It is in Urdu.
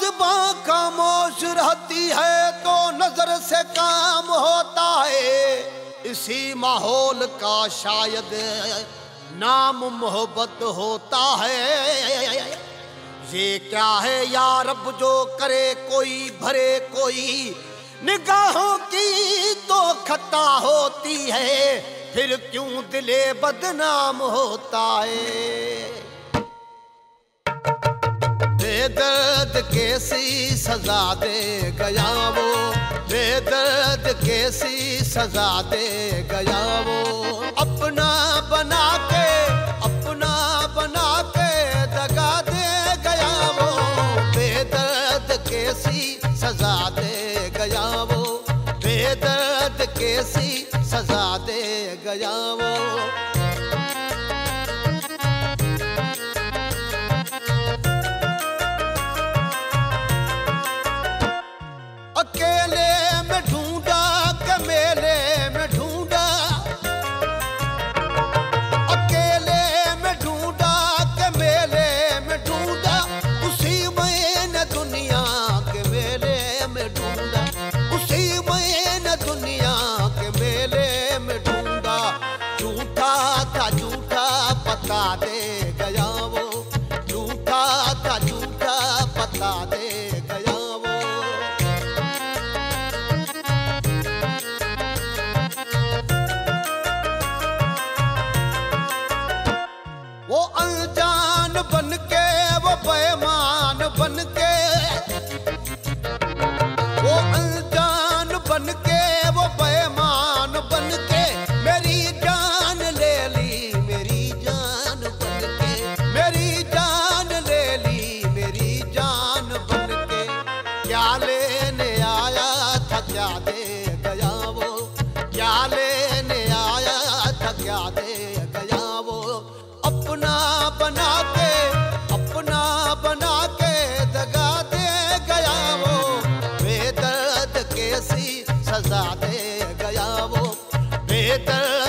زباں خاموش رہتی ہے تو نظر سے کام ہوتا ہے۔ اسی ماحول کا شاید نام محبت ہوتا ہے۔ یہ کیا ہے یا رب جو کرے کوئی، بھرے کوئی۔ نگاہوں کی تو خطا ہوتی ہے، پھر کیوں دلے بدنام ہوتا ہے؟ بے درد کیسی سزا دے گیا وہ؟ بے درد کیسی سزا دے گیا وہ؟ اپنا بنا کے، اپنا بنا کے دگا دے گیا وہ؟ بے درد کیسی سزا دے گیا وہ؟ بے درد کیسی سزا دے گیا وہ؟ اکیلے میں ڈھونڈا کہ میلے میں ڈھونڈا اکیلے میں ڈھونڈا کہ میلے میں ڈھونڈا اسی میں نے دنیا کے میلے میں ڈھونڈا اسی میں نے دنیا کے میلے میں ڈھونڈا جھوٹا تھا جھوٹا پتا دے گیا وہ جھوٹا تھا جھوٹا پتا دے بن کے وہ پیمان بن کے بن کے وہ پیمان بن کے میری جان لے لی میری جان بن کے میری جان لے لی میری جان بن کے لینے آیا تھا کیا دے گیا وہ کیا آیا دے گیا وہ اپنا بنا کے سی سزا دے گیا وہ بہتر